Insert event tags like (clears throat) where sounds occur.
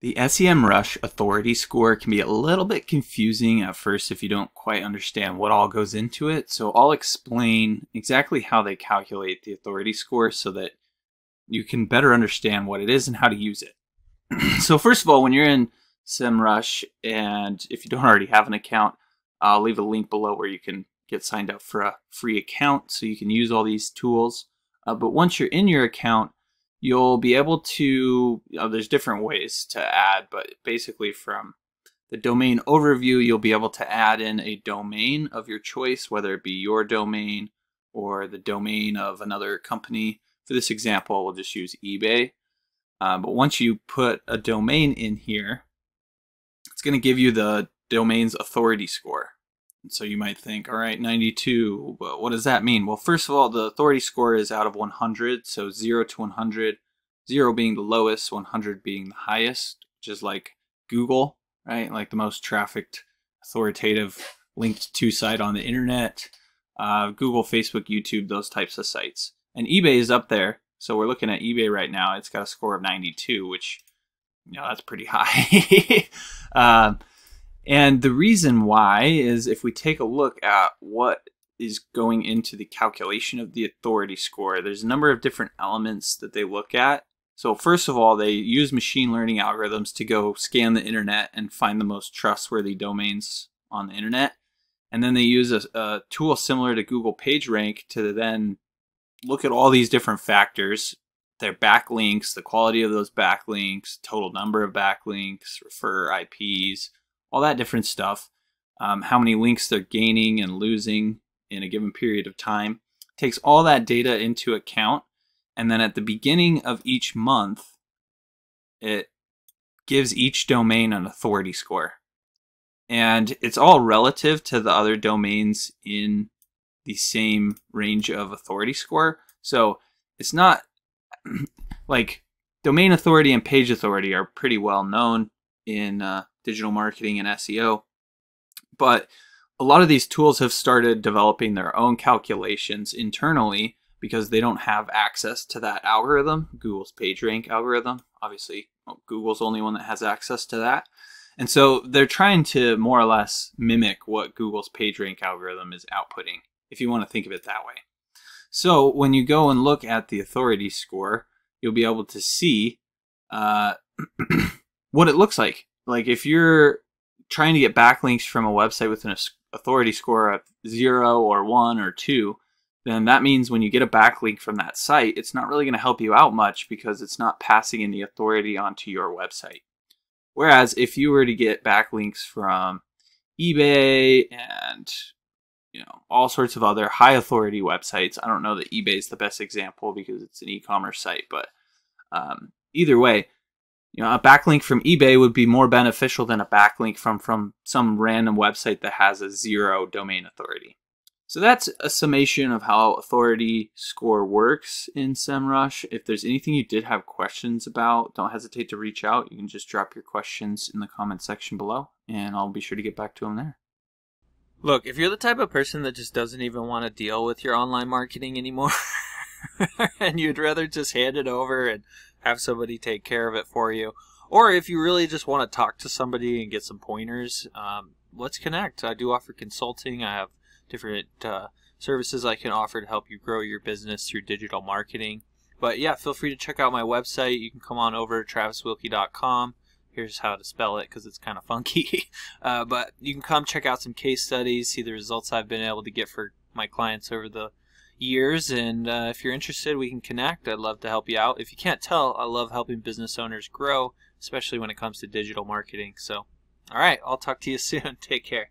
The SEMrush authority score can be a little bit confusing at first if you don't quite understand what all goes into it. So I'll explain exactly how they calculate the authority score so that you can better understand what it is and how to use it. (clears throat) so first of all, when you're in SEMrush and if you don't already have an account, I'll leave a link below where you can get signed up for a free account so you can use all these tools. Uh, but once you're in your account, you'll be able to, you know, there's different ways to add, but basically from the domain overview, you'll be able to add in a domain of your choice, whether it be your domain or the domain of another company. For this example, we'll just use eBay. Uh, but once you put a domain in here, it's going to give you the domain's authority score. So you might think, all right, 92, well, what does that mean? Well, first of all, the authority score is out of 100, so 0 to 100, 0 being the lowest, 100 being the highest, which is like Google, right? Like the most trafficked, authoritative, linked to site on the internet, uh, Google, Facebook, YouTube, those types of sites. And eBay is up there. So we're looking at eBay right now. It's got a score of 92, which, you know, that's pretty high. (laughs) uh, and the reason why is if we take a look at what is going into the calculation of the authority score, there's a number of different elements that they look at. So first of all, they use machine learning algorithms to go scan the internet and find the most trustworthy domains on the internet. And then they use a, a tool similar to Google PageRank to then look at all these different factors, their backlinks, the quality of those backlinks, total number of backlinks, refer IPs, all that different stuff. Um, how many links they're gaining and losing in a given period of time. Takes all that data into account, and then at the beginning of each month, it gives each domain an authority score. And it's all relative to the other domains in the same range of authority score. So it's not (clears throat) like domain authority and page authority are pretty well known in uh, digital marketing and SEO. But a lot of these tools have started developing their own calculations internally because they don't have access to that algorithm, Google's PageRank algorithm. Obviously, Google's the only one that has access to that. And so they're trying to more or less mimic what Google's PageRank algorithm is outputting, if you want to think of it that way. So when you go and look at the authority score, you'll be able to see uh, (clears throat) what it looks like. Like if you're trying to get backlinks from a website with an authority score of zero or one or two, then that means when you get a backlink from that site, it's not really going to help you out much because it's not passing any authority onto your website. Whereas if you were to get backlinks from eBay and you know all sorts of other high authority websites, I don't know that eBay is the best example because it's an e-commerce site, but um, either way, you know, a backlink from eBay would be more beneficial than a backlink from from some random website that has a zero domain authority. So that's a summation of how authority score works in SEMrush. If there's anything you did have questions about, don't hesitate to reach out. You can just drop your questions in the comment section below, and I'll be sure to get back to them there. Look, if you're the type of person that just doesn't even want to deal with your online marketing anymore, (laughs) and you'd rather just hand it over and have somebody take care of it for you. Or if you really just want to talk to somebody and get some pointers, um, let's connect. I do offer consulting. I have different uh, services I can offer to help you grow your business through digital marketing. But yeah, feel free to check out my website. You can come on over to traviswilkie.com. Here's how to spell it because it's kind of (laughs) funky. uh, but you can come check out some case studies, see the results I've been able to get for my clients over the years. And uh, if you're interested, we can connect. I'd love to help you out. If you can't tell, I love helping business owners grow, especially when it comes to digital marketing. So, all right, I'll talk to you (laughs) soon. Take care.